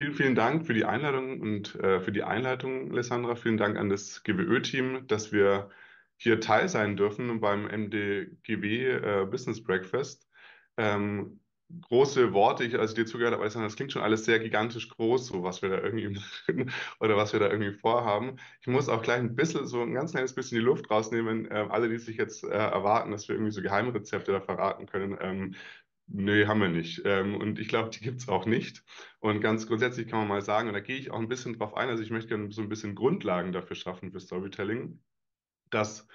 Vielen, vielen Dank für die Einladung und äh, für die Einleitung, Alessandra. Vielen Dank an das GWÖ-Team, dass wir hier teil sein dürfen beim MDGW äh, Business Breakfast. Ähm, große Worte, ich, als ich dir zugehört habe, Alessandra, das klingt schon alles sehr gigantisch groß, so was wir da irgendwie machen oder was wir da irgendwie vorhaben. Ich muss auch gleich ein bisschen, so ein ganz kleines bisschen die Luft rausnehmen. Äh, alle, die sich jetzt äh, erwarten, dass wir irgendwie so Geheimrezepte da verraten können, ähm, Nee, haben wir nicht. Ähm, und ich glaube, die gibt's auch nicht. Und ganz grundsätzlich kann man mal sagen, und da gehe ich auch ein bisschen drauf ein, also ich möchte gerne so ein bisschen Grundlagen dafür schaffen für Storytelling, dass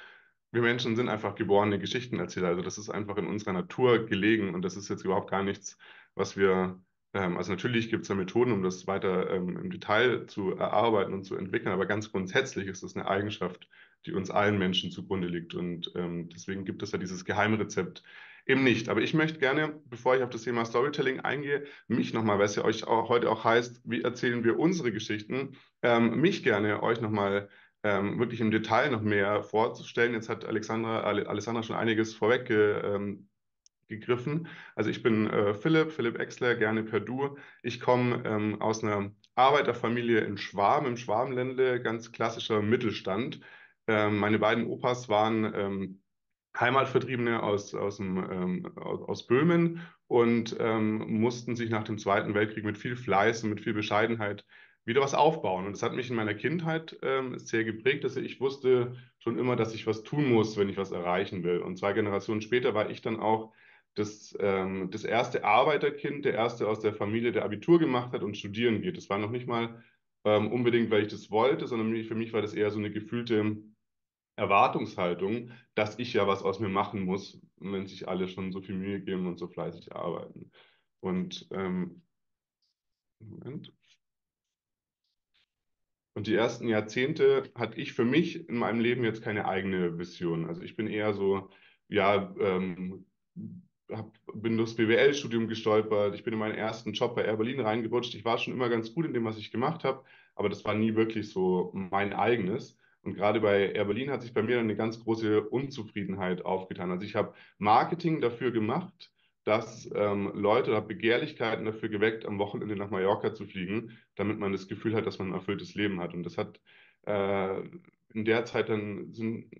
wir Menschen sind einfach geborene Geschichtenerzähler. Also das ist einfach in unserer Natur gelegen und das ist jetzt überhaupt gar nichts, was wir, ähm, also natürlich gibt es da Methoden, um das weiter ähm, im Detail zu erarbeiten und zu entwickeln, aber ganz grundsätzlich ist es eine Eigenschaft, die uns allen Menschen zugrunde liegt. Und deswegen gibt es ja dieses Geheimrezept eben nicht. Aber ich möchte gerne, bevor ich auf das Thema Storytelling eingehe, mich nochmal, weil es ja euch auch heute auch heißt, wie erzählen wir unsere Geschichten, ähm, mich gerne euch nochmal ähm, wirklich im Detail noch mehr vorzustellen. Jetzt hat Alexandra, Alessandra schon einiges vorweg ähm, gegriffen. Also ich bin äh, Philipp, Philipp Exler, gerne per Du. Ich komme ähm, aus einer Arbeiterfamilie in Schwaben, im Schwabenländle, ganz klassischer Mittelstand. Ähm, meine beiden Opas waren ähm, Heimatvertriebene aus, aus, dem, ähm, aus, Böhmen und ähm, mussten sich nach dem Zweiten Weltkrieg mit viel Fleiß und mit viel Bescheidenheit wieder was aufbauen. Und das hat mich in meiner Kindheit ähm, sehr geprägt, dass ich wusste schon immer, dass ich was tun muss, wenn ich was erreichen will. Und zwei Generationen später war ich dann auch das, ähm, das erste Arbeiterkind, der erste aus der Familie, der Abitur gemacht hat und studieren geht. Das war noch nicht mal ähm, unbedingt, weil ich das wollte, sondern für mich war das eher so eine gefühlte Erwartungshaltung, dass ich ja was aus mir machen muss, wenn sich alle schon so viel Mühe geben und so fleißig arbeiten. Und ähm, Moment. Und die ersten Jahrzehnte hatte ich für mich in meinem Leben jetzt keine eigene Vision. Also ich bin eher so, ja, ähm, hab, bin durchs BWL-Studium gestolpert. Ich bin in meinen ersten Job bei Air Berlin reingerutscht. Ich war schon immer ganz gut in dem, was ich gemacht habe, aber das war nie wirklich so mein eigenes. Und gerade bei Air Berlin hat sich bei mir eine ganz große Unzufriedenheit aufgetan. Also ich habe Marketing dafür gemacht, dass ähm, Leute oder Begehrlichkeiten dafür geweckt, am Wochenende nach Mallorca zu fliegen, damit man das Gefühl hat, dass man ein erfülltes Leben hat. Und das hat äh, in der Zeit dann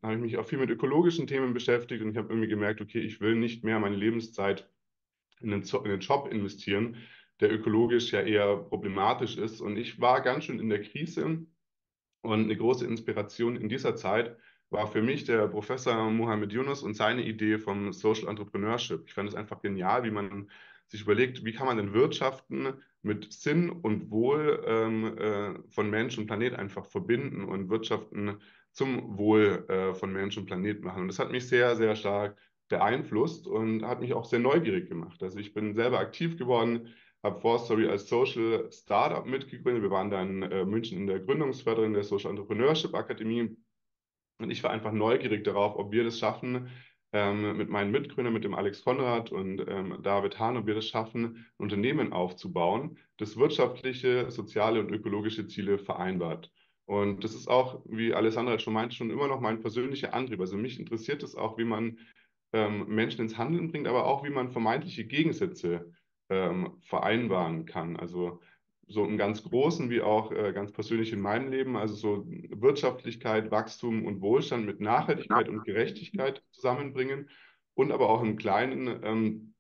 habe ich mich auch viel mit ökologischen Themen beschäftigt und ich habe irgendwie gemerkt, okay, ich will nicht mehr meine Lebenszeit in einen, in einen Job investieren, der ökologisch ja eher problematisch ist. Und ich war ganz schön in der Krise und eine große Inspiration in dieser Zeit war für mich der Professor Mohamed Yunus und seine Idee vom Social Entrepreneurship. Ich fand es einfach genial, wie man sich überlegt, wie kann man denn wirtschaften mit Sinn und Wohl ähm, äh, von Mensch und Planet einfach verbinden und wirtschaften zum Wohl äh, von Mensch und Planet machen. Und das hat mich sehr, sehr stark beeinflusst und hat mich auch sehr neugierig gemacht. Also ich bin selber aktiv geworden habe Forstory als Social Startup mitgegründet. Wir waren dann in äh, München in der Gründungsförderung der Social Entrepreneurship Akademie. Und ich war einfach neugierig darauf, ob wir das schaffen, ähm, mit meinen Mitgründern, mit dem Alex Konrad und ähm, David Hahn, ob wir das schaffen, ein Unternehmen aufzubauen, das wirtschaftliche, soziale und ökologische Ziele vereinbart. Und das ist auch, wie Alessandra schon meinte, schon immer noch mein persönlicher Antrieb. Also mich interessiert es auch, wie man ähm, Menschen ins Handeln bringt, aber auch, wie man vermeintliche Gegensätze ähm, vereinbaren kann. Also so im ganz Großen wie auch äh, ganz persönlich in meinem Leben, also so Wirtschaftlichkeit, Wachstum und Wohlstand mit Nachhaltigkeit und Gerechtigkeit zusammenbringen und aber auch im Kleinen, ähm,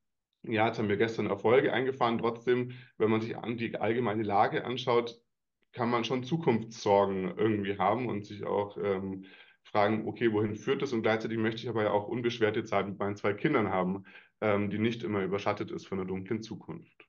ja, jetzt haben wir gestern Erfolge eingefahren, trotzdem, wenn man sich an die allgemeine Lage anschaut, kann man schon Zukunftssorgen irgendwie haben und sich auch ähm, fragen, okay, wohin führt das? Und gleichzeitig möchte ich aber ja auch unbeschwerte Zeit mit meinen zwei Kindern haben ähm, die nicht immer überschattet ist von einer dunklen Zukunft.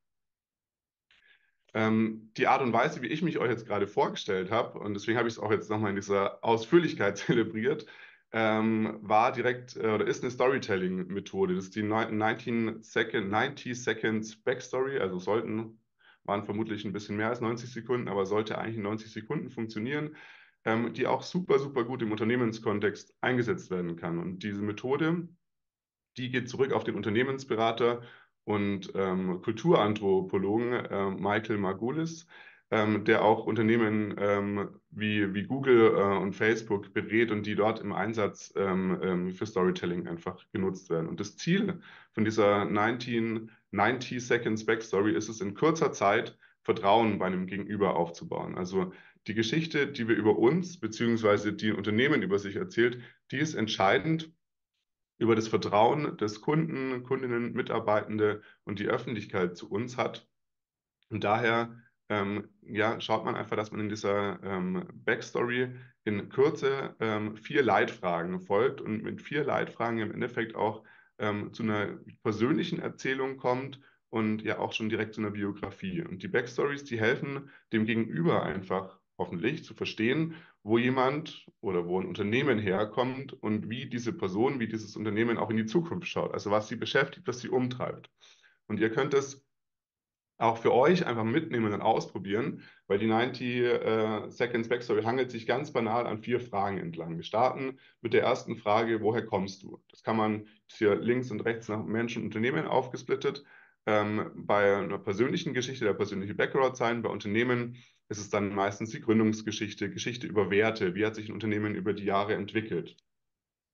Ähm, die Art und Weise, wie ich mich euch jetzt gerade vorgestellt habe, und deswegen habe ich es auch jetzt nochmal in dieser Ausführlichkeit zelebriert, ähm, war direkt äh, oder ist eine Storytelling-Methode. Das ist die 19 Second, 90 Seconds Backstory, also sollten, waren vermutlich ein bisschen mehr als 90 Sekunden, aber sollte eigentlich in 90 Sekunden funktionieren, ähm, die auch super, super gut im Unternehmenskontext eingesetzt werden kann. Und diese Methode die geht zurück auf den Unternehmensberater und ähm, Kulturanthropologen äh, Michael Margulis, ähm, der auch Unternehmen ähm, wie, wie Google äh, und Facebook berät und die dort im Einsatz ähm, ähm, für Storytelling einfach genutzt werden. Und das Ziel von dieser 19, 90 Seconds Backstory ist es, in kurzer Zeit Vertrauen bei einem Gegenüber aufzubauen. Also die Geschichte, die wir über uns beziehungsweise die Unternehmen über sich erzählt, die ist entscheidend über das Vertrauen des Kunden, Kundinnen, Mitarbeitende und die Öffentlichkeit zu uns hat. Und daher ähm, ja, schaut man einfach, dass man in dieser ähm, Backstory in Kürze ähm, vier Leitfragen folgt und mit vier Leitfragen im Endeffekt auch ähm, zu einer persönlichen Erzählung kommt und ja auch schon direkt zu einer Biografie. Und die Backstories, die helfen dem Gegenüber einfach hoffentlich zu verstehen, wo jemand oder wo ein Unternehmen herkommt und wie diese Person, wie dieses Unternehmen auch in die Zukunft schaut. Also was sie beschäftigt, was sie umtreibt. Und ihr könnt es auch für euch einfach mitnehmen und ausprobieren, weil die 90 äh, Seconds Backstory hangelt sich ganz banal an vier Fragen entlang. Wir starten mit der ersten Frage, woher kommst du? Das kann man hier links und rechts nach Menschen und Unternehmen aufgesplittet. Ähm, bei einer persönlichen Geschichte der persönliche Background sein, bei Unternehmen ist es dann meistens die Gründungsgeschichte, Geschichte über Werte, wie hat sich ein Unternehmen über die Jahre entwickelt.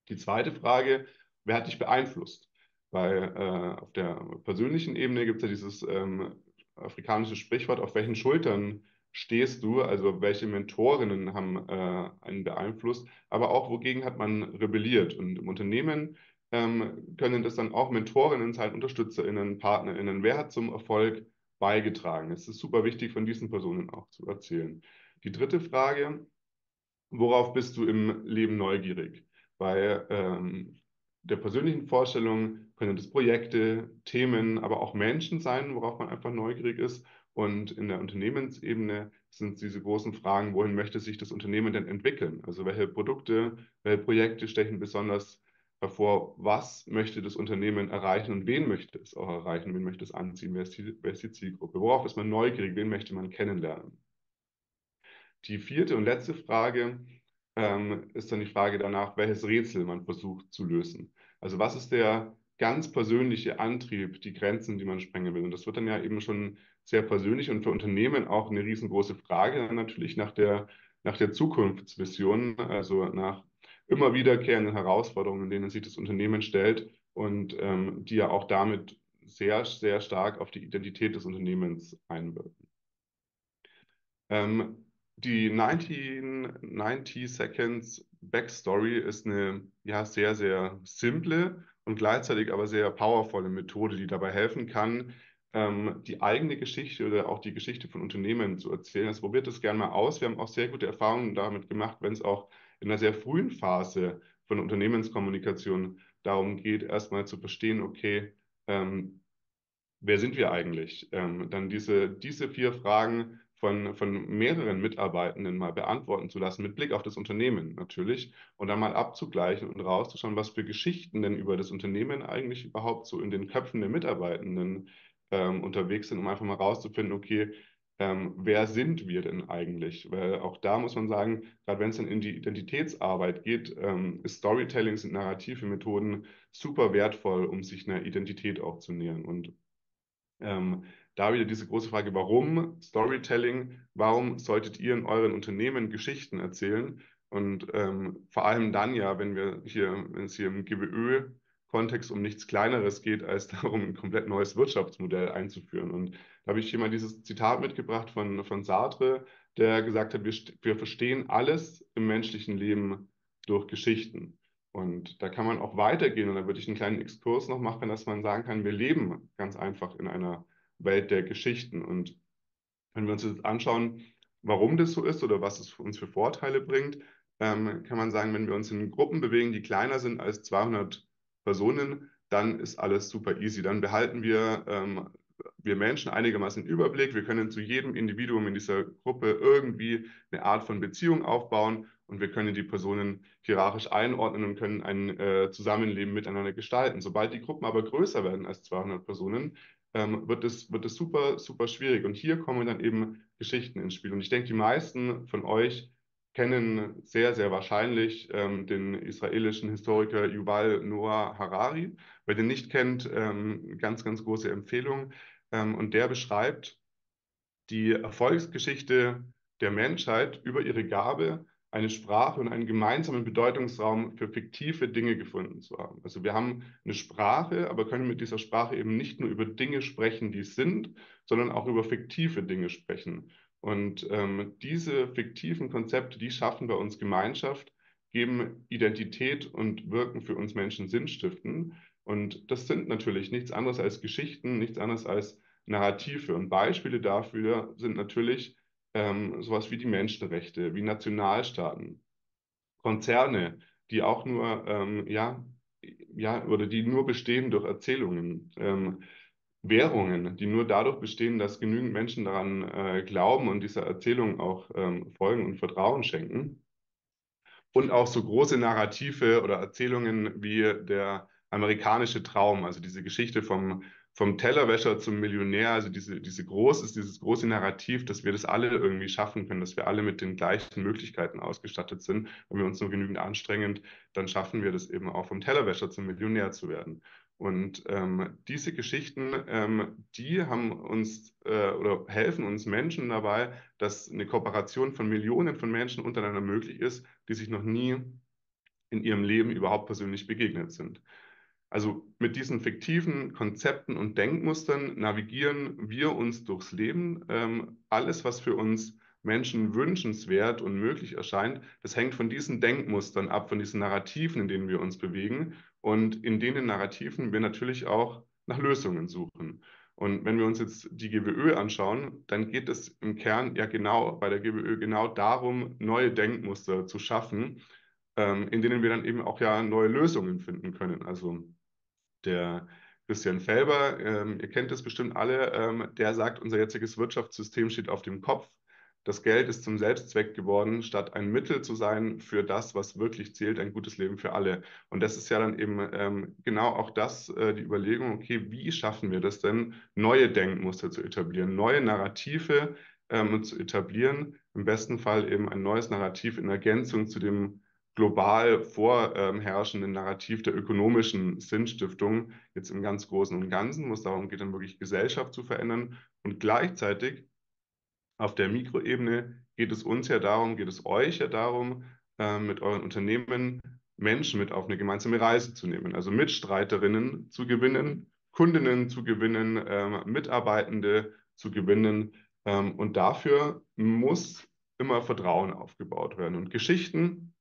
Die zweite Frage, wer hat dich beeinflusst? Weil äh, auf der persönlichen Ebene gibt es ja dieses ähm, afrikanische Sprichwort, auf welchen Schultern stehst du, also welche Mentorinnen haben äh, einen beeinflusst, aber auch wogegen hat man rebelliert. Und im Unternehmen ähm, können das dann auch Mentorinnen sein, UnterstützerInnen, PartnerInnen. Wer hat zum Erfolg beigetragen? Es ist super wichtig, von diesen Personen auch zu erzählen. Die dritte Frage, worauf bist du im Leben neugierig? Bei ähm, der persönlichen Vorstellung können das Projekte, Themen, aber auch Menschen sein, worauf man einfach neugierig ist. Und in der Unternehmensebene sind diese großen Fragen, wohin möchte sich das Unternehmen denn entwickeln? Also welche Produkte, welche Projekte stechen besonders hervor, was möchte das Unternehmen erreichen und wen möchte es auch erreichen, wen möchte es anziehen, wer ist die, wer ist die Zielgruppe, worauf ist man neugierig, wen möchte man kennenlernen. Die vierte und letzte Frage ähm, ist dann die Frage danach, welches Rätsel man versucht zu lösen. Also was ist der ganz persönliche Antrieb, die Grenzen, die man sprengen will. Und das wird dann ja eben schon sehr persönlich und für Unternehmen auch eine riesengroße Frage natürlich nach der, nach der Zukunftsvision, also nach immer wiederkehrenden Herausforderungen, denen sich das Unternehmen stellt und ähm, die ja auch damit sehr, sehr stark auf die Identität des Unternehmens einwirken. Ähm, die 19, 90 Seconds Backstory ist eine ja, sehr, sehr simple und gleichzeitig aber sehr powervolle Methode, die dabei helfen kann, ähm, die eigene Geschichte oder auch die Geschichte von Unternehmen zu erzählen. Das probiert das gerne mal aus. Wir haben auch sehr gute Erfahrungen damit gemacht, wenn es auch in einer sehr frühen Phase von Unternehmenskommunikation darum geht, erstmal zu verstehen, okay, ähm, wer sind wir eigentlich? Ähm, dann diese, diese vier Fragen von, von mehreren Mitarbeitenden mal beantworten zu lassen, mit Blick auf das Unternehmen natürlich, und dann mal abzugleichen und rauszuschauen, was für Geschichten denn über das Unternehmen eigentlich überhaupt so in den Köpfen der Mitarbeitenden ähm, unterwegs sind, um einfach mal rauszufinden, okay, ähm, wer sind wir denn eigentlich? Weil auch da muss man sagen, gerade wenn es dann in die Identitätsarbeit geht, ähm, ist Storytelling, sind narrative Methoden super wertvoll, um sich einer Identität auch zu nähern. Und ähm, da wieder diese große Frage, warum Storytelling? Warum solltet ihr in euren Unternehmen Geschichten erzählen? Und ähm, vor allem dann ja, wenn wir hier, wenn es hier im GWÖ-Kontext um nichts Kleineres geht, als darum, ein komplett neues Wirtschaftsmodell einzuführen. Und da habe ich hier mal dieses Zitat mitgebracht von, von Sartre, der gesagt hat, wir, wir verstehen alles im menschlichen Leben durch Geschichten. Und da kann man auch weitergehen und da würde ich einen kleinen Exkurs noch machen, dass man sagen kann, wir leben ganz einfach in einer Welt der Geschichten. Und wenn wir uns jetzt anschauen, warum das so ist oder was es uns für Vorteile bringt, ähm, kann man sagen, wenn wir uns in Gruppen bewegen, die kleiner sind als 200 Personen, dann ist alles super easy. Dann behalten wir, ähm, wir Menschen einigermaßen Überblick. Wir können zu jedem Individuum in dieser Gruppe irgendwie eine Art von Beziehung aufbauen und wir können die Personen hierarchisch einordnen und können ein äh, Zusammenleben miteinander gestalten. Sobald die Gruppen aber größer werden als 200 Personen, ähm, wird, es, wird es super, super schwierig. Und hier kommen dann eben Geschichten ins Spiel. Und ich denke, die meisten von euch kennen sehr, sehr wahrscheinlich ähm, den israelischen Historiker Yuval Noah Harari. Wer den nicht kennt, ähm, ganz, ganz große Empfehlung. Ähm, und der beschreibt die Erfolgsgeschichte der Menschheit über ihre Gabe, eine Sprache und einen gemeinsamen Bedeutungsraum für fiktive Dinge gefunden zu haben. Also wir haben eine Sprache, aber können mit dieser Sprache eben nicht nur über Dinge sprechen, die sind, sondern auch über fiktive Dinge sprechen. Und ähm, diese fiktiven Konzepte, die schaffen bei uns Gemeinschaft, geben Identität und wirken für uns Menschen Sinnstiften. Und das sind natürlich nichts anderes als Geschichten, nichts anderes als Narrative. Und Beispiele dafür sind natürlich ähm, sowas wie die Menschenrechte, wie Nationalstaaten, Konzerne, die auch nur, ähm, ja, ja, oder die nur bestehen durch Erzählungen, ähm, Währungen, die nur dadurch bestehen, dass genügend Menschen daran äh, glauben und dieser Erzählung auch ähm, folgen und Vertrauen schenken. Und auch so große Narrative oder Erzählungen wie der amerikanische Traum, also diese Geschichte vom vom Tellerwäscher zum Millionär, also diese, diese groß ist dieses große Narrativ, dass wir das alle irgendwie schaffen können, dass wir alle mit den gleichen Möglichkeiten ausgestattet sind. Wenn wir uns nur genügend anstrengen, dann schaffen wir das eben auch vom Tellerwäscher zum Millionär zu werden. Und ähm, diese Geschichten, ähm, die haben uns äh, oder helfen uns Menschen dabei, dass eine Kooperation von Millionen von Menschen untereinander möglich ist, die sich noch nie in ihrem Leben überhaupt persönlich begegnet sind. Also mit diesen fiktiven Konzepten und Denkmustern navigieren wir uns durchs Leben. Ähm, alles, was für uns Menschen wünschenswert und möglich erscheint, das hängt von diesen Denkmustern ab, von diesen Narrativen, in denen wir uns bewegen und in denen Narrativen wir natürlich auch nach Lösungen suchen. Und wenn wir uns jetzt die GWÖ anschauen, dann geht es im Kern ja genau bei der GWÖ genau darum, neue Denkmuster zu schaffen, ähm, in denen wir dann eben auch ja neue Lösungen finden können. Also der Christian Felber, ähm, ihr kennt es bestimmt alle, ähm, der sagt, unser jetziges Wirtschaftssystem steht auf dem Kopf. Das Geld ist zum Selbstzweck geworden, statt ein Mittel zu sein für das, was wirklich zählt, ein gutes Leben für alle. Und das ist ja dann eben ähm, genau auch das, äh, die Überlegung, okay, wie schaffen wir das denn, neue Denkmuster zu etablieren, neue Narrative ähm, zu etablieren, im besten Fall eben ein neues Narrativ in Ergänzung zu dem global vorherrschenden Narrativ der ökonomischen Sinnstiftung jetzt im ganz Großen und Ganzen, wo es darum geht, dann wirklich Gesellschaft zu verändern. Und gleichzeitig auf der Mikroebene geht es uns ja darum, geht es euch ja darum, äh, mit euren Unternehmen Menschen mit auf eine gemeinsame Reise zu nehmen, also Mitstreiterinnen zu gewinnen, Kundinnen zu gewinnen, äh, Mitarbeitende zu gewinnen. Ähm, und dafür muss immer Vertrauen aufgebaut werden. Und Geschichten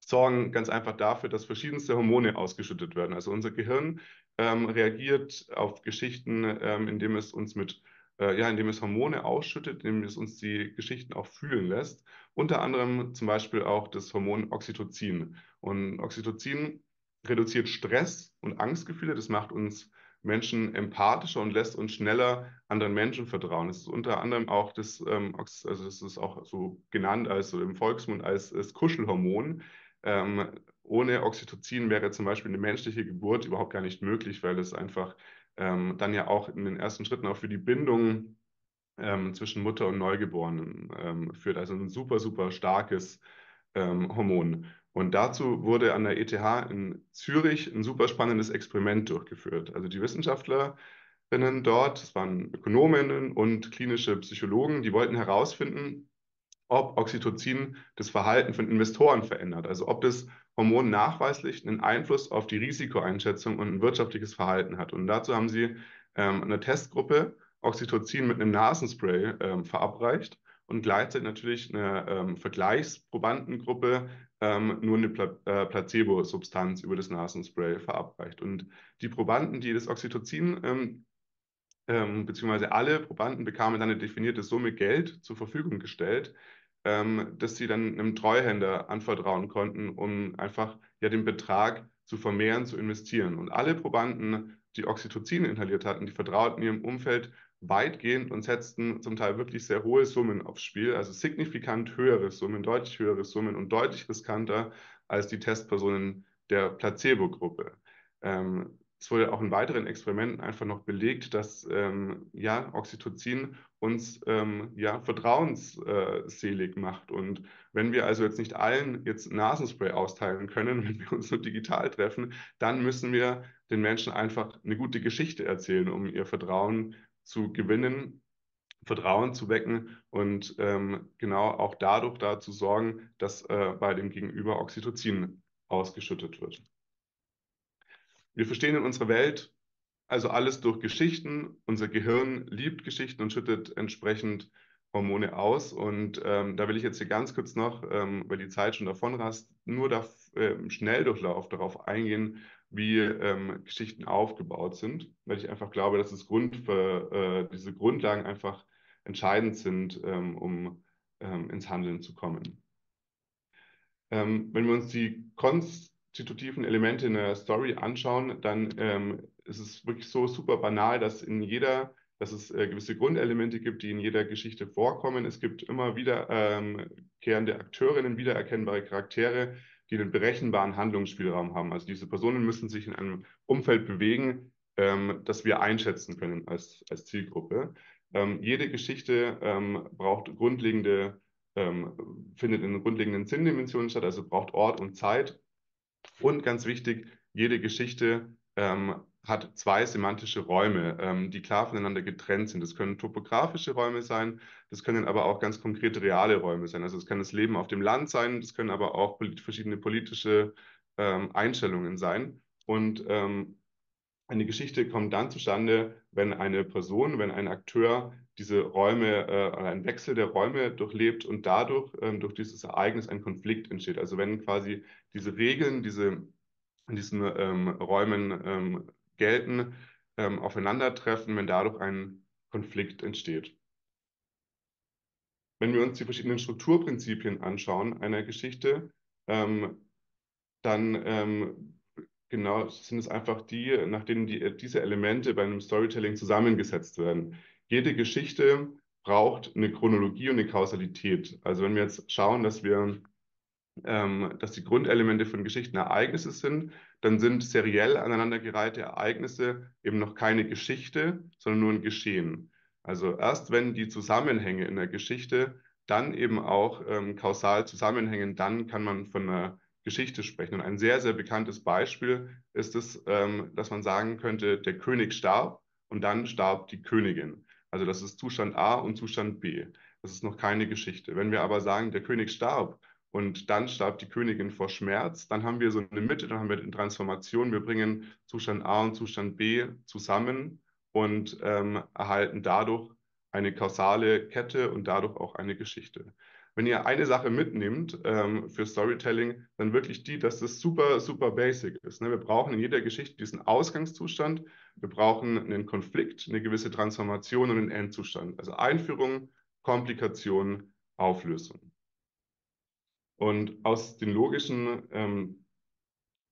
sorgen ganz einfach dafür, dass verschiedenste Hormone ausgeschüttet werden. Also unser Gehirn ähm, reagiert auf Geschichten, ähm, indem es uns mit äh, ja, indem es Hormone ausschüttet, indem es uns die Geschichten auch fühlen lässt. Unter anderem zum Beispiel auch das Hormon Oxytocin. Und Oxytocin reduziert Stress und Angstgefühle. Das macht uns Menschen empathischer und lässt uns schneller anderen Menschen vertrauen. Es ist unter anderem auch das, ähm, also das ist auch so genannt als so im Volksmund als das Kuschelhormon. Ähm, ohne Oxytocin wäre zum Beispiel eine menschliche Geburt überhaupt gar nicht möglich, weil es einfach ähm, dann ja auch in den ersten Schritten auch für die Bindung ähm, zwischen Mutter und Neugeborenen ähm, führt. Also ein super, super starkes ähm, Hormon. Und dazu wurde an der ETH in Zürich ein super spannendes Experiment durchgeführt. Also die Wissenschaftlerinnen dort, das waren Ökonominnen und klinische Psychologen, die wollten herausfinden, ob Oxytocin das Verhalten von Investoren verändert. Also ob das Hormon nachweislich einen Einfluss auf die Risikoeinschätzung und ein wirtschaftliches Verhalten hat. Und dazu haben sie ähm, eine Testgruppe Oxytocin mit einem Nasenspray ähm, verabreicht und gleichzeitig natürlich eine ähm, Vergleichsprobandengruppe ähm, nur eine Pla äh, Placebo-Substanz über das Nasenspray verabreicht. Und die Probanden, die das Oxytocin ähm, ähm, beziehungsweise alle Probanden bekamen dann eine definierte Summe Geld zur Verfügung gestellt, ähm, dass sie dann einem Treuhänder anvertrauen konnten, um einfach ja den Betrag zu vermehren, zu investieren. Und alle Probanden, die Oxytocin inhaliert hatten, die vertrauten ihrem Umfeld weitgehend und setzten zum Teil wirklich sehr hohe Summen aufs Spiel, also signifikant höhere Summen, deutlich höhere Summen und deutlich riskanter als die Testpersonen der Placebo-Gruppe. Ähm, es wurde auch in weiteren Experimenten einfach noch belegt, dass ähm, ja, Oxytocin uns ähm, ja, vertrauensselig macht. Und wenn wir also jetzt nicht allen jetzt Nasenspray austeilen können, wenn wir uns nur digital treffen, dann müssen wir den Menschen einfach eine gute Geschichte erzählen, um ihr Vertrauen zu gewinnen Vertrauen zu wecken und ähm, genau auch dadurch dazu sorgen, dass äh, bei dem Gegenüber Oxytocin ausgeschüttet wird. Wir verstehen in unserer Welt also alles durch Geschichten. Unser Gehirn liebt Geschichten und schüttet entsprechend Hormone aus. Und ähm, da will ich jetzt hier ganz kurz noch, ähm, weil die Zeit schon davon rast, nur da, äh, im Schnelldurchlauf darauf eingehen, wie ähm, Geschichten aufgebaut sind, weil ich einfach glaube, dass das Grund für, äh, diese Grundlagen einfach entscheidend sind, ähm, um ähm, ins Handeln zu kommen. Ähm, wenn wir uns die konstitutiven Elemente in der Story anschauen, dann ähm, ist es wirklich so super banal, dass in jeder dass es äh, gewisse Grundelemente gibt, die in jeder Geschichte vorkommen. Es gibt immer wiederkehrende ähm, Akteurinnen, wiedererkennbare Charaktere, die einen berechenbaren Handlungsspielraum haben. Also diese Personen müssen sich in einem Umfeld bewegen, ähm, das wir einschätzen können als, als Zielgruppe. Ähm, jede Geschichte ähm, braucht grundlegende, ähm, findet in grundlegenden Sinndimensionen statt, also braucht Ort und Zeit. Und ganz wichtig, jede Geschichte ähm, hat zwei semantische Räume, ähm, die klar voneinander getrennt sind. Das können topografische Räume sein, das können aber auch ganz konkrete reale Räume sein. Also es kann das Leben auf dem Land sein, das können aber auch polit verschiedene politische ähm, Einstellungen sein. Und ähm, eine Geschichte kommt dann zustande, wenn eine Person, wenn ein Akteur diese Räume äh, ein Wechsel der Räume durchlebt und dadurch ähm, durch dieses Ereignis ein Konflikt entsteht. Also wenn quasi diese Regeln, diese in diesen ähm, Räumen ähm, gelten, ähm, aufeinandertreffen, wenn dadurch ein Konflikt entsteht. Wenn wir uns die verschiedenen Strukturprinzipien anschauen einer Geschichte, ähm, dann genau sind es einfach die, nach denen die, diese Elemente bei einem Storytelling zusammengesetzt werden. Jede Geschichte braucht eine Chronologie und eine Kausalität. Also wenn wir jetzt schauen, dass wir ähm, dass die Grundelemente von Geschichten Ereignisse sind, dann sind seriell aneinandergereihte Ereignisse eben noch keine Geschichte, sondern nur ein Geschehen. Also erst wenn die Zusammenhänge in der Geschichte dann eben auch ähm, kausal zusammenhängen, dann kann man von einer Geschichte sprechen. Und ein sehr, sehr bekanntes Beispiel ist es, ähm, dass man sagen könnte, der König starb und dann starb die Königin. Also das ist Zustand A und Zustand B. Das ist noch keine Geschichte. Wenn wir aber sagen, der König starb und dann starb die Königin vor Schmerz. Dann haben wir so eine Mitte, dann haben wir eine Transformation. Wir bringen Zustand A und Zustand B zusammen und ähm, erhalten dadurch eine kausale Kette und dadurch auch eine Geschichte. Wenn ihr eine Sache mitnehmt ähm, für Storytelling, dann wirklich die, dass das super, super basic ist. Ne? Wir brauchen in jeder Geschichte diesen Ausgangszustand, wir brauchen einen Konflikt, eine gewisse Transformation und einen Endzustand. Also Einführung, Komplikation, Auflösung. Und aus den logischen ähm,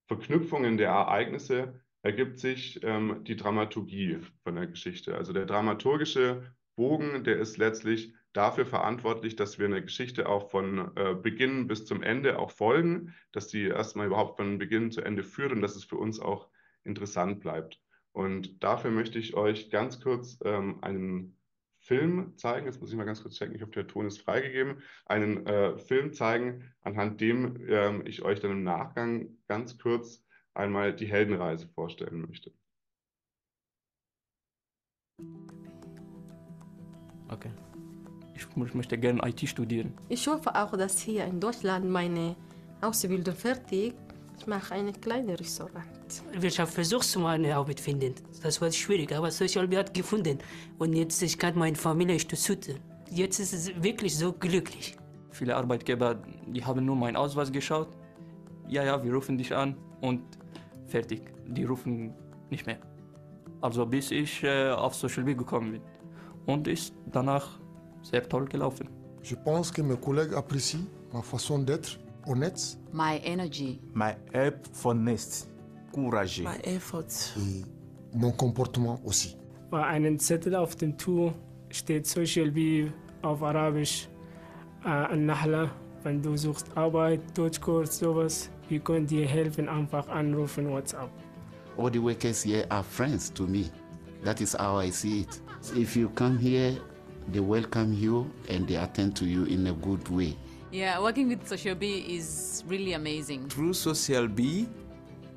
Verknüpfungen der Ereignisse ergibt sich ähm, die Dramaturgie von der Geschichte. Also der dramaturgische Bogen, der ist letztlich dafür verantwortlich, dass wir eine Geschichte auch von äh, Beginn bis zum Ende auch folgen, dass die erstmal überhaupt von Beginn zu Ende führt und dass es für uns auch interessant bleibt. Und dafür möchte ich euch ganz kurz ähm, einen Film zeigen. Jetzt muss ich mal ganz kurz checken, ich hoffe, der Ton ist freigegeben. Einen äh, Film zeigen, anhand dem ähm, ich euch dann im Nachgang ganz kurz einmal die Heldenreise vorstellen möchte. Okay. Ich, ich möchte gerne IT studieren. Ich hoffe auch, dass hier in Deutschland meine Ausbildung fertig ich mache eine kleine Restaurant. Ich habe versucht, meine Arbeit zu finden. Das war schwierig, aber Social hat gefunden. Und jetzt ich kann meine Familie unterstützen. Jetzt ist es wirklich so glücklich. Viele Arbeitgeber, die haben nur meinen Ausweis geschaut. Ja, ja, wir rufen dich an und fertig. Die rufen nicht mehr. Also bis ich äh, auf Social Media gekommen bin. Und ist danach sehr toll gelaufen. Je pense que mes collègues apprécient ma façon d'être honnête. My energy. My helpfulness. Courage. My efforts. Et mon comportement aussi. Bei einem Zettel auf dem Tour steht Social wie auf Arabisch äh, Al-Nahla. Wenn du suchst Arbeit, Deutschkurs, sowas, wir können dir helfen, einfach anrufen, WhatsApp. All the workers here are friends to me. That is how I see it. If you come here, they welcome you and they attend to you in a good way. Yeah, working with Social B is really amazing. Through Social B,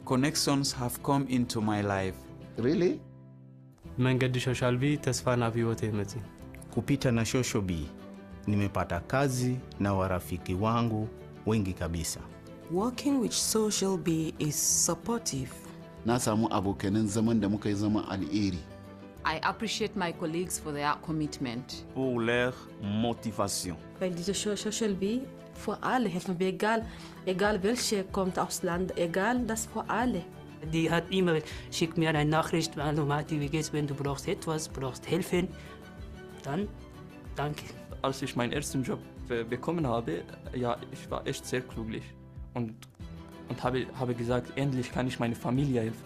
connections have come into my life. Really? መንገድ ሶሻል ቢ ተስፋና ህይወት መጽ kupita na Social B nimepata kazi na warafiki wangu wengi kabisa. Working with Social B is supportive. Na samu abokanan zaman da muka yi zama alheri. I appreciate my colleagues for their commitment. Pour leur motivation. Weil diese So- Social B für alle helfen wir, egal, egal welche kommt aus Land, egal, das für alle. Die hat immer, schick mir eine Nachricht, hallo Martin, wie geht's, wenn du brauchst etwas, brauchst helfen, dann danke. Als ich meinen ersten Job äh, bekommen habe, ja, ich war echt sehr glücklich und, und habe, habe gesagt, endlich kann ich meiner Familie helfen.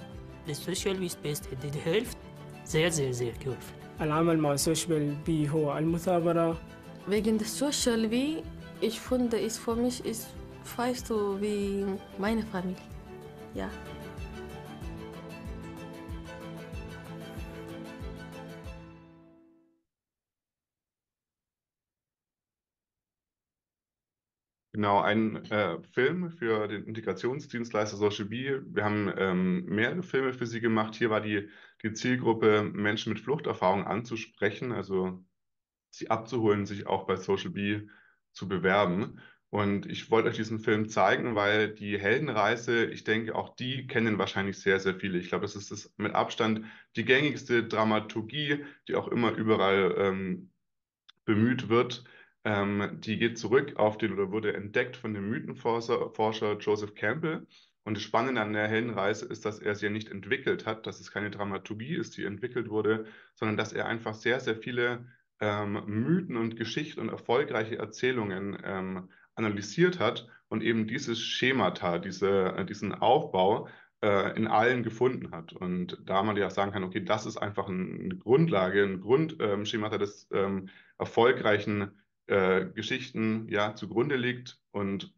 Das Social B ist Beste, die hilft, sehr, sehr, sehr geholfen. العمل مع سوشيال بي هو المثابرة Wegen des Social B, ich finde, ist für mich ist fast so wie meine Familie. Ja. Genau, ein äh, Film für den Integrationsdienstleister Social B. Wir haben ähm, mehrere Filme für Sie gemacht. Hier war die, die Zielgruppe, Menschen mit Fluchterfahrung anzusprechen, also sie abzuholen, sich auch bei Social B zu bewerben. Und ich wollte euch diesen Film zeigen, weil die Heldenreise, ich denke, auch die kennen wahrscheinlich sehr, sehr viele. Ich glaube, es ist das mit Abstand die gängigste Dramaturgie, die auch immer überall ähm, bemüht wird. Ähm, die geht zurück auf den oder wurde entdeckt von dem Mythenforscher Forscher Joseph Campbell. Und das Spannende an der Heldenreise ist, dass er sie ja nicht entwickelt hat, dass es keine Dramaturgie ist, die entwickelt wurde, sondern dass er einfach sehr, sehr viele ähm, Mythen und Geschichten und erfolgreiche Erzählungen ähm, analysiert hat und eben dieses Schemata, diese, äh, diesen Aufbau äh, in allen gefunden hat. Und da man ja sagen kann, okay, das ist einfach ein, eine Grundlage, ein Grundschemata ähm, des ähm, erfolgreichen äh, Geschichten ja, zugrunde liegt. Und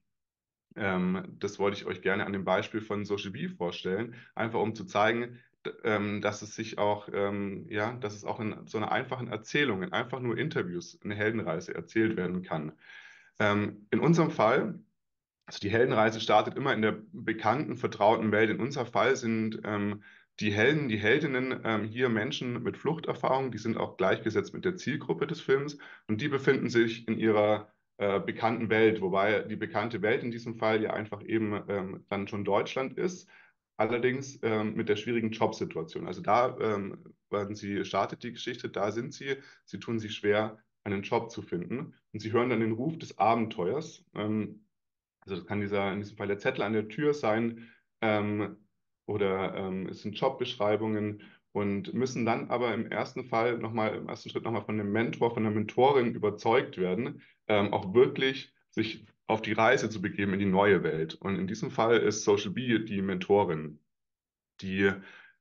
ähm, das wollte ich euch gerne an dem Beispiel von Social B vorstellen, einfach um zu zeigen, ähm, dass es sich auch, ähm, ja, dass es auch in so einer einfachen Erzählung, in einfach nur Interviews, eine Heldenreise erzählt werden kann. Ähm, in unserem Fall, also die Heldenreise startet immer in der bekannten, vertrauten Welt. In unserem Fall sind ähm, die Helden, die Heldinnen ähm, hier Menschen mit Fluchterfahrung, die sind auch gleichgesetzt mit der Zielgruppe des Films und die befinden sich in ihrer äh, bekannten Welt, wobei die bekannte Welt in diesem Fall ja einfach eben ähm, dann schon Deutschland ist, allerdings ähm, mit der schwierigen Jobsituation. Also da ähm, werden sie, startet die Geschichte, da sind sie, sie tun sich schwer, einen Job zu finden und sie hören dann den Ruf des Abenteuers. Ähm, also das kann dieser, in diesem Fall der Zettel an der Tür sein, ähm, oder ähm, es sind Jobbeschreibungen und müssen dann aber im ersten Fall nochmal, im ersten Schritt nochmal von dem Mentor, von der Mentorin überzeugt werden, ähm, auch wirklich sich auf die Reise zu begeben in die neue Welt. Und in diesem Fall ist Social B die Mentorin, die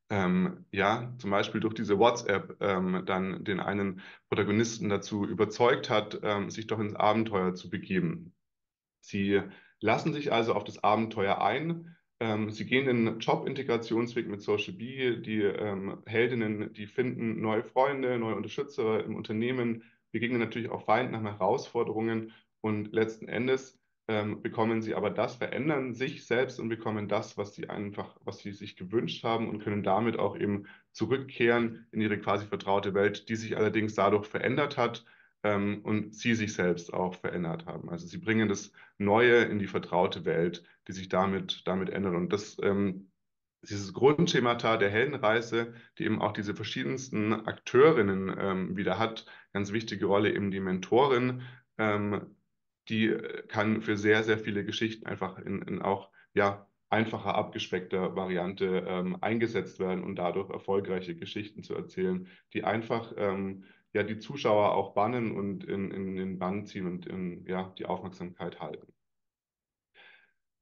ähm, ja zum Beispiel durch diese WhatsApp ähm, dann den einen Protagonisten dazu überzeugt hat, ähm, sich doch ins Abenteuer zu begeben. Sie lassen sich also auf das Abenteuer ein, ähm, sie gehen den Jobintegrationsweg mit Social B. Die ähm, Heldinnen, die finden neue Freunde, neue Unterstützer im Unternehmen, begegnen natürlich auch Feinden nach Herausforderungen und letzten Endes ähm, bekommen sie aber das, verändern sich selbst und bekommen das, was sie einfach, was sie sich gewünscht haben und können damit auch eben zurückkehren in ihre quasi vertraute Welt, die sich allerdings dadurch verändert hat ähm, und sie sich selbst auch verändert haben. Also sie bringen das Neue in die vertraute Welt, die sich damit, damit ändert. Und das, ähm, dieses Grundschemata der Heldenreise, die eben auch diese verschiedensten Akteurinnen ähm, wieder hat, ganz wichtige Rolle eben die Mentorin, ähm, die kann für sehr, sehr viele Geschichten einfach in, in auch ja, einfacher, abgespeckter Variante ähm, eingesetzt werden und dadurch erfolgreiche Geschichten zu erzählen, die einfach ähm, ja die Zuschauer auch bannen und in, in den Bann ziehen und in, ja, die Aufmerksamkeit halten.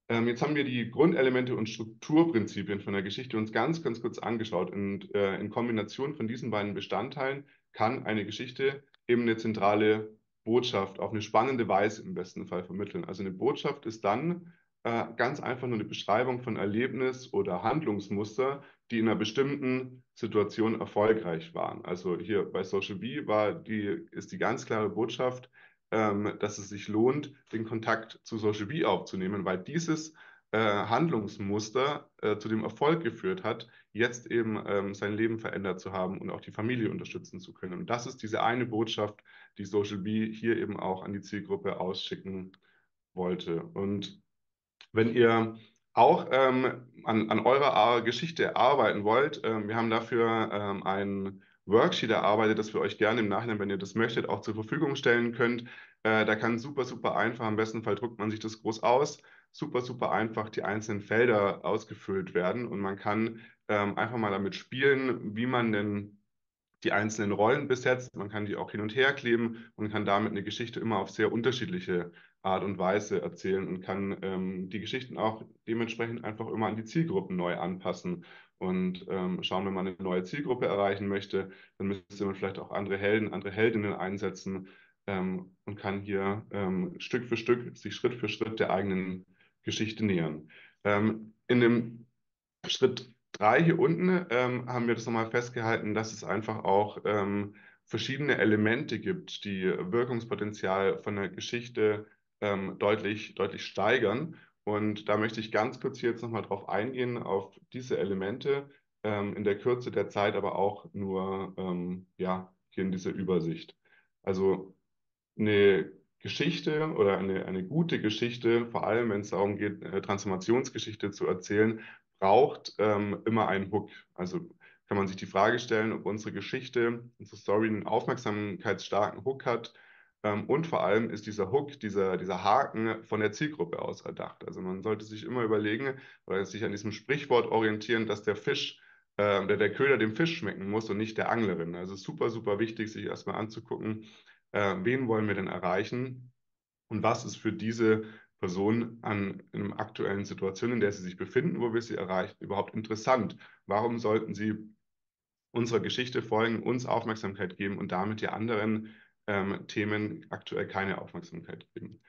Ähm, jetzt haben wir die Grundelemente und Strukturprinzipien von der Geschichte uns ganz, ganz kurz angeschaut. Und äh, in Kombination von diesen beiden Bestandteilen kann eine Geschichte eben eine zentrale Botschaft auf eine spannende Weise im besten Fall vermitteln. Also eine Botschaft ist dann äh, ganz einfach nur eine Beschreibung von Erlebnis oder Handlungsmuster, die in einer bestimmten Situation erfolgreich waren. Also hier bei Social B war die, ist die ganz klare Botschaft, ähm, dass es sich lohnt, den Kontakt zu Social B aufzunehmen, weil dieses äh, Handlungsmuster äh, zu dem Erfolg geführt hat, jetzt eben ähm, sein Leben verändert zu haben und auch die Familie unterstützen zu können. Und das ist diese eine Botschaft, die Social Bee hier eben auch an die Zielgruppe ausschicken wollte. Und wenn ihr auch ähm, an, an eurer Geschichte arbeiten wollt, ähm, wir haben dafür ähm, ein Worksheet erarbeitet, das wir euch gerne im Nachhinein, wenn ihr das möchtet, auch zur Verfügung stellen könnt. Äh, da kann super, super einfach, im besten Fall druckt man sich das groß aus, super, super einfach die einzelnen Felder ausgefüllt werden und man kann ähm, einfach mal damit spielen, wie man denn die einzelnen Rollen besetzt. Man kann die auch hin und her kleben und kann damit eine Geschichte immer auf sehr unterschiedliche Art und Weise erzählen und kann ähm, die Geschichten auch dementsprechend einfach immer an die Zielgruppen neu anpassen und ähm, schauen, wenn man eine neue Zielgruppe erreichen möchte, dann müsste man vielleicht auch andere Helden, andere Heldinnen einsetzen ähm, und kann hier ähm, Stück für Stück sich Schritt für Schritt der eigenen Geschichte nähern. Ähm, in dem Schritt drei hier unten ähm, haben wir das nochmal festgehalten, dass es einfach auch ähm, verschiedene Elemente gibt, die Wirkungspotenzial von der Geschichte ähm, deutlich, deutlich steigern. Und da möchte ich ganz kurz hier jetzt nochmal drauf eingehen, auf diese Elemente, ähm, in der Kürze der Zeit, aber auch nur ähm, ja, hier in dieser Übersicht. Also eine Geschichte oder eine, eine gute Geschichte, vor allem wenn es darum geht, eine Transformationsgeschichte zu erzählen, braucht ähm, immer einen Hook. Also kann man sich die Frage stellen, ob unsere Geschichte, unsere Story einen aufmerksamkeitsstarken Hook hat, ähm, und vor allem ist dieser Hook, dieser, dieser Haken von der Zielgruppe aus erdacht. Also man sollte sich immer überlegen oder sich an diesem Sprichwort orientieren, dass der Fisch, äh, der, der Köder dem Fisch schmecken muss und nicht der Anglerin. Also super, super wichtig, sich erstmal anzugucken, äh, wen wollen wir denn erreichen und was ist für diese Person an einer aktuellen Situation, in der sie sich befinden, wo wir sie erreichen, überhaupt interessant. Warum sollten sie unserer Geschichte folgen, uns Aufmerksamkeit geben und damit die anderen ähm, Themen aktuell keine Aufmerksamkeit geben.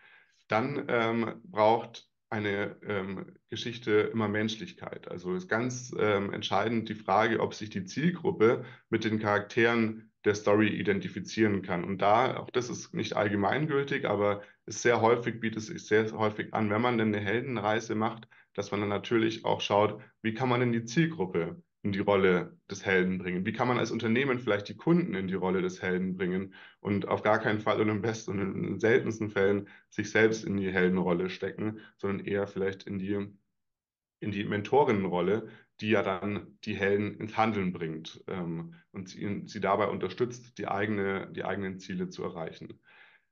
Dann ähm, braucht eine ähm, Geschichte immer Menschlichkeit. Also ist ganz ähm, entscheidend die Frage, ob sich die Zielgruppe mit den Charakteren der Story identifizieren kann. Und da, auch das ist nicht allgemeingültig, aber ist sehr häufig, bietet es sich sehr häufig an, wenn man denn eine Heldenreise macht, dass man dann natürlich auch schaut, wie kann man denn die Zielgruppe in die Rolle des Helden bringen? Wie kann man als Unternehmen vielleicht die Kunden in die Rolle des Helden bringen und auf gar keinen Fall und im besten und in den seltensten Fällen sich selbst in die Heldenrolle stecken, sondern eher vielleicht in die, in die Mentorinnenrolle, die ja dann die Helden ins Handeln bringt ähm, und sie, sie dabei unterstützt, die, eigene, die eigenen Ziele zu erreichen.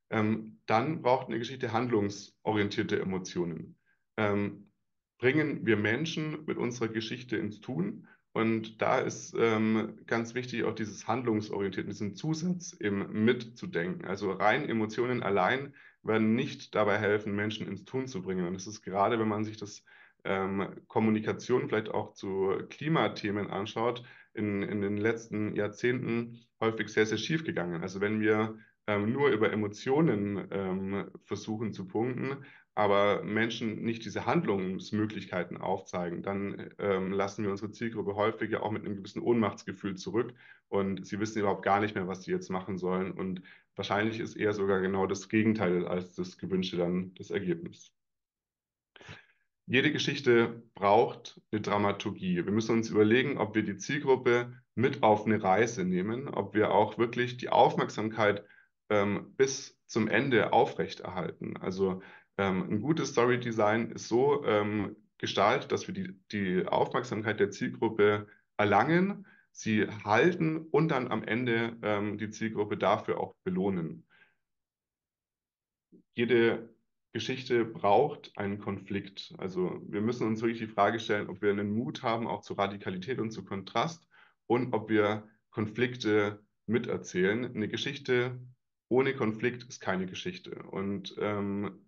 Ähm, dann braucht eine Geschichte handlungsorientierte Emotionen. Ähm, bringen wir Menschen mit unserer Geschichte ins Tun und da ist ähm, ganz wichtig, auch dieses handlungsorientierte, diesen Zusatz eben mitzudenken. Also rein Emotionen allein werden nicht dabei helfen, Menschen ins Tun zu bringen. Und das ist gerade, wenn man sich das ähm, Kommunikation vielleicht auch zu Klimathemen anschaut, in, in den letzten Jahrzehnten häufig sehr, sehr schief gegangen. Also wenn wir ähm, nur über Emotionen ähm, versuchen zu punkten, aber Menschen nicht diese Handlungsmöglichkeiten aufzeigen, dann ähm, lassen wir unsere Zielgruppe häufiger auch mit einem gewissen Ohnmachtsgefühl zurück und sie wissen überhaupt gar nicht mehr, was sie jetzt machen sollen. Und wahrscheinlich ist eher sogar genau das Gegenteil als das Gewünschte dann das Ergebnis. Jede Geschichte braucht eine Dramaturgie. Wir müssen uns überlegen, ob wir die Zielgruppe mit auf eine Reise nehmen, ob wir auch wirklich die Aufmerksamkeit ähm, bis zum Ende aufrechterhalten. Also ähm, ein gutes Story Design ist so ähm, gestaltet, dass wir die, die Aufmerksamkeit der Zielgruppe erlangen, sie halten und dann am Ende ähm, die Zielgruppe dafür auch belohnen. Jede Geschichte braucht einen Konflikt. Also wir müssen uns wirklich die Frage stellen, ob wir einen Mut haben, auch zu Radikalität und zu Kontrast und ob wir Konflikte miterzählen. Eine Geschichte ohne Konflikt ist keine Geschichte. Und ähm,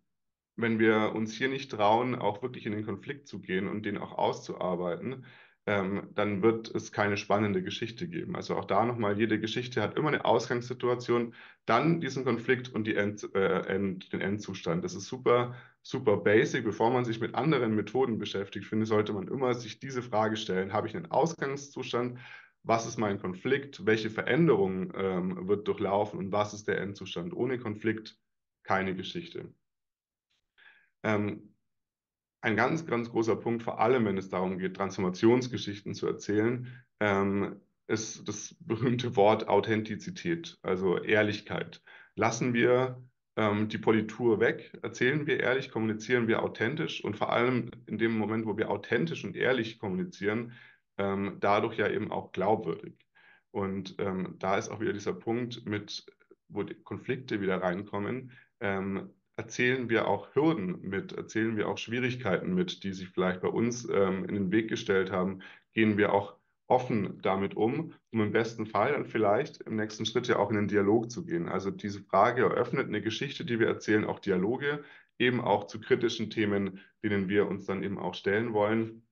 wenn wir uns hier nicht trauen, auch wirklich in den Konflikt zu gehen und den auch auszuarbeiten, ähm, dann wird es keine spannende Geschichte geben. Also auch da nochmal, jede Geschichte hat immer eine Ausgangssituation, dann diesen Konflikt und End, äh, End, den Endzustand. Das ist super, super basic. Bevor man sich mit anderen Methoden beschäftigt, finde, sollte man immer sich diese Frage stellen, habe ich einen Ausgangszustand? Was ist mein Konflikt? Welche Veränderung ähm, wird durchlaufen und was ist der Endzustand? Ohne Konflikt keine Geschichte. Ähm, ein ganz, ganz großer Punkt, vor allem wenn es darum geht, Transformationsgeschichten zu erzählen, ähm, ist das berühmte Wort Authentizität, also Ehrlichkeit. Lassen wir ähm, die Politur weg, erzählen wir ehrlich, kommunizieren wir authentisch und vor allem in dem Moment, wo wir authentisch und ehrlich kommunizieren, ähm, dadurch ja eben auch glaubwürdig. Und ähm, da ist auch wieder dieser Punkt mit, wo Konflikte wieder reinkommen, ähm, erzählen wir auch Hürden mit, erzählen wir auch Schwierigkeiten mit, die sich vielleicht bei uns ähm, in den Weg gestellt haben, gehen wir auch offen damit um, um im besten Fall dann vielleicht im nächsten Schritt ja auch in den Dialog zu gehen. Also diese Frage eröffnet eine Geschichte, die wir erzählen, auch Dialoge, eben auch zu kritischen Themen, denen wir uns dann eben auch stellen wollen.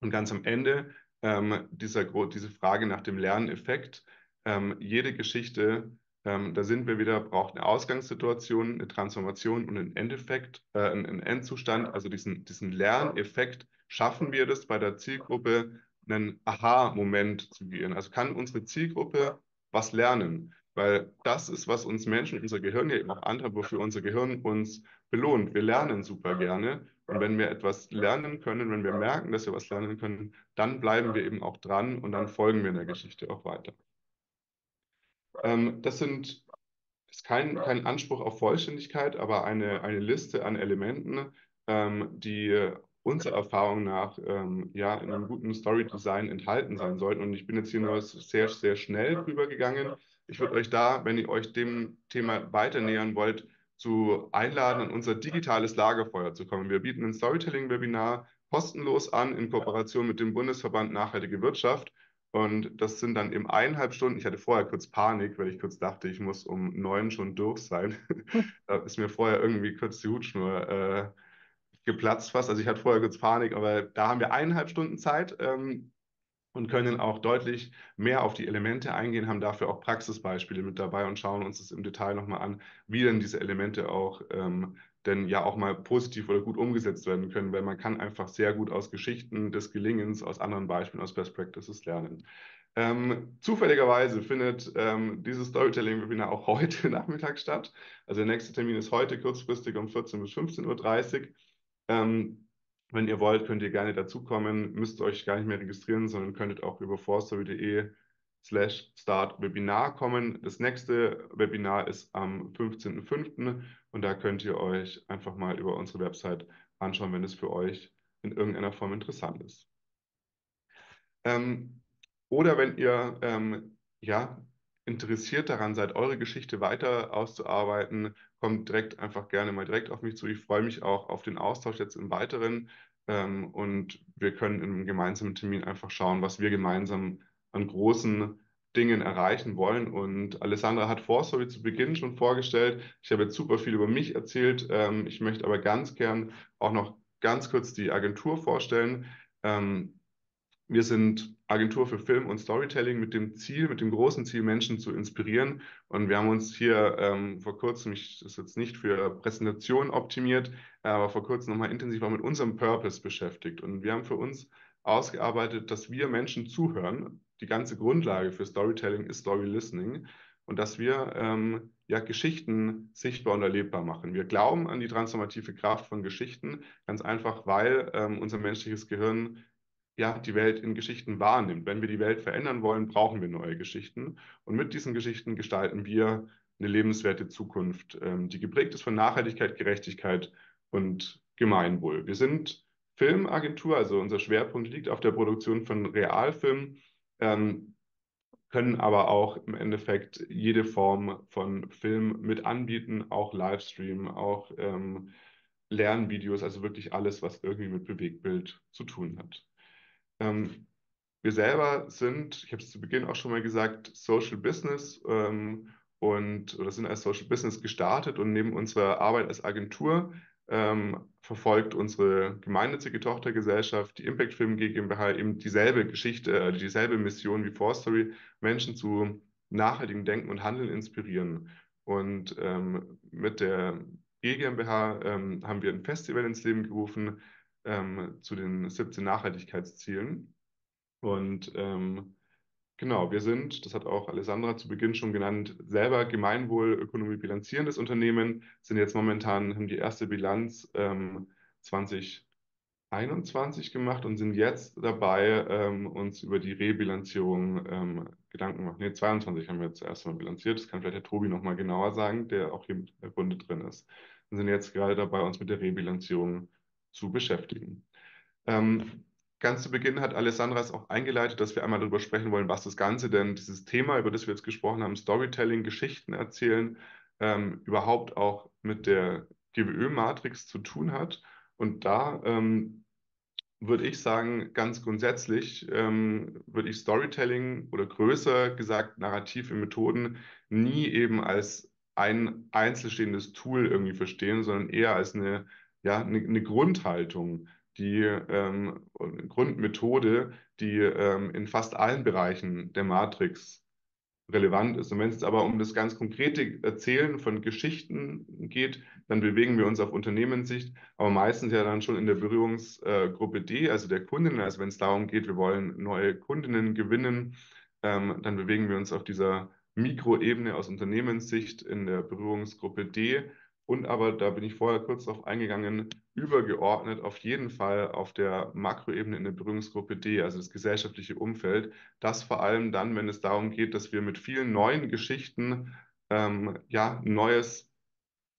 Und ganz am Ende ähm, dieser, diese Frage nach dem Lerneffekt. Ähm, jede Geschichte, ähm, da sind wir wieder, braucht eine Ausgangssituation, eine Transformation und einen Endeffekt, äh, einen Endzustand, also diesen, diesen Lerneffekt. Schaffen wir das bei der Zielgruppe, einen Aha-Moment zu gehen? Also kann unsere Zielgruppe was lernen? Weil das ist, was uns Menschen, unser Gehirn ja eben auch antreibt, wofür unser Gehirn uns belohnt. Wir lernen super gerne. Und wenn wir etwas lernen können, wenn wir merken, dass wir was lernen können, dann bleiben wir eben auch dran und dann folgen wir in der Geschichte auch weiter. Ähm, das sind, ist kein, kein Anspruch auf Vollständigkeit, aber eine, eine Liste an Elementen, ähm, die unserer Erfahrung nach ähm, ja in einem guten Story-Design enthalten sein sollten. Und ich bin jetzt hier nur sehr, sehr schnell drüber gegangen. Ich würde euch da, wenn ihr euch dem Thema weiter nähern wollt, zu einladen, an unser digitales Lagerfeuer zu kommen. Wir bieten ein Storytelling-Webinar kostenlos an in Kooperation mit dem Bundesverband Nachhaltige Wirtschaft. Und das sind dann eben eineinhalb Stunden. Ich hatte vorher kurz Panik, weil ich kurz dachte, ich muss um neun schon durch sein. da ist mir vorher irgendwie kurz die Hutschnur äh, geplatzt fast. Also ich hatte vorher kurz Panik, aber da haben wir eineinhalb Stunden Zeit. Ähm, und können auch deutlich mehr auf die Elemente eingehen, haben dafür auch Praxisbeispiele mit dabei und schauen uns das im Detail nochmal an, wie denn diese Elemente auch ähm, denn ja auch mal positiv oder gut umgesetzt werden können, weil man kann einfach sehr gut aus Geschichten des Gelingens, aus anderen Beispielen, aus Best Practices lernen. Ähm, zufälligerweise findet ähm, dieses Storytelling-Webinar auch heute Nachmittag statt. Also der nächste Termin ist heute kurzfristig um 14 bis 15.30 Uhr. Ähm, wenn ihr wollt, könnt ihr gerne dazukommen, müsst euch gar nicht mehr registrieren, sondern könntet auch über forstory.de slash start Webinar kommen. Das nächste Webinar ist am 15.05. und da könnt ihr euch einfach mal über unsere Website anschauen, wenn es für euch in irgendeiner Form interessant ist. Ähm, oder wenn ihr ähm, ja, interessiert daran seid, eure Geschichte weiter auszuarbeiten, kommt direkt einfach gerne mal direkt auf mich zu. Ich freue mich auch auf den Austausch jetzt im Weiteren ähm, und wir können im gemeinsamen Termin einfach schauen, was wir gemeinsam an großen Dingen erreichen wollen. Und Alessandra hat Vorstory zu Beginn schon vorgestellt. Ich habe jetzt super viel über mich erzählt. Ähm, ich möchte aber ganz gern auch noch ganz kurz die Agentur vorstellen. Ähm, wir sind Agentur für Film und Storytelling mit dem Ziel, mit dem großen Ziel, Menschen zu inspirieren. Und wir haben uns hier ähm, vor kurzem, ich das ist jetzt nicht für Präsentation optimiert, aber vor kurzem nochmal intensiv auch mit unserem Purpose beschäftigt. Und wir haben für uns ausgearbeitet, dass wir Menschen zuhören. Die ganze Grundlage für Storytelling ist Story Listening. Und dass wir ähm, ja, Geschichten sichtbar und erlebbar machen. Wir glauben an die transformative Kraft von Geschichten, ganz einfach, weil ähm, unser menschliches Gehirn ja, die Welt in Geschichten wahrnimmt. Wenn wir die Welt verändern wollen, brauchen wir neue Geschichten. Und mit diesen Geschichten gestalten wir eine lebenswerte Zukunft, ähm, die geprägt ist von Nachhaltigkeit, Gerechtigkeit und Gemeinwohl. Wir sind Filmagentur, also unser Schwerpunkt liegt auf der Produktion von Realfilmen, ähm, können aber auch im Endeffekt jede Form von Film mit anbieten, auch Livestream, auch ähm, Lernvideos, also wirklich alles, was irgendwie mit Bewegtbild zu tun hat. Ähm, wir selber sind, ich habe es zu Beginn auch schon mal gesagt, Social Business ähm, und oder sind als Social Business gestartet und neben unserer Arbeit als Agentur ähm, verfolgt unsere gemeinnützige Tochtergesellschaft, die Impact Film GmbH, eben dieselbe Geschichte, äh, dieselbe Mission wie Forstory, Menschen zu nachhaltigem Denken und Handeln inspirieren. Und ähm, mit der GmbH ähm, haben wir ein Festival ins Leben gerufen, ähm, zu den 17 Nachhaltigkeitszielen. Und ähm, genau, wir sind, das hat auch Alessandra zu Beginn schon genannt, selber Gemeinwohlökonomie bilanzierendes Unternehmen, sind jetzt momentan, haben die erste Bilanz ähm, 20 21 gemacht und sind jetzt dabei, ähm, uns über die Rebilanzierung ähm, Gedanken machen. Ne, 22 haben wir jetzt erstmal bilanziert. Das kann vielleicht der Tobi nochmal genauer sagen, der auch hier mit der Runde drin ist. Wir sind jetzt gerade dabei, uns mit der Rebilanzierung zu beschäftigen. Ähm, ganz zu Beginn hat Alessandra es auch eingeleitet, dass wir einmal darüber sprechen wollen, was das Ganze denn, dieses Thema, über das wir jetzt gesprochen haben, Storytelling, Geschichten erzählen, ähm, überhaupt auch mit der GWÖ-Matrix zu tun hat. Und da ähm, würde ich sagen, ganz grundsätzlich ähm, würde ich Storytelling oder größer gesagt narrative Methoden nie eben als ein einzelstehendes Tool irgendwie verstehen, sondern eher als eine, ja, eine, eine Grundhaltung, die ähm, Grundmethode, die ähm, in fast allen Bereichen der Matrix relevant ist. Und wenn es aber um das ganz konkrete Erzählen von Geschichten geht, dann bewegen wir uns auf Unternehmenssicht, aber meistens ja dann schon in der Berührungsgruppe D, also der Kundinnen. Also wenn es darum geht, wir wollen neue Kundinnen gewinnen, ähm, dann bewegen wir uns auf dieser Mikroebene aus Unternehmenssicht in der Berührungsgruppe D. Und aber, da bin ich vorher kurz darauf eingegangen, übergeordnet auf jeden Fall auf der Makroebene in der Berührungsgruppe D, also das gesellschaftliche Umfeld. Das vor allem dann, wenn es darum geht, dass wir mit vielen neuen Geschichten ähm, ja, neues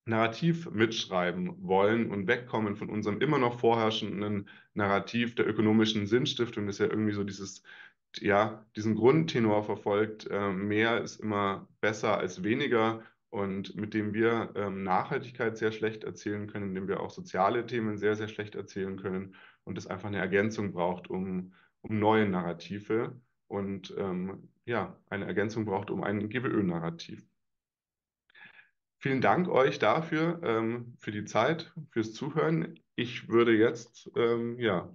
Narrativ mitschreiben wollen und wegkommen von unserem immer noch vorherrschenden Narrativ der ökonomischen Sinnstiftung, das ja irgendwie so dieses, ja, diesen Grundtenor verfolgt, äh, mehr ist immer besser als weniger und mit dem wir ähm, Nachhaltigkeit sehr schlecht erzählen können, indem wir auch soziale Themen sehr, sehr schlecht erzählen können und es einfach eine Ergänzung braucht, um, um neue Narrative und ähm, ja, eine Ergänzung braucht, um ein GWÖ-Narrativ. Vielen Dank euch dafür, ähm, für die Zeit, fürs Zuhören. Ich würde jetzt, ähm, ja,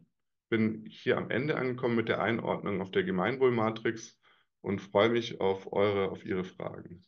bin hier am Ende angekommen mit der Einordnung auf der Gemeinwohlmatrix und freue mich auf eure, auf Ihre Fragen.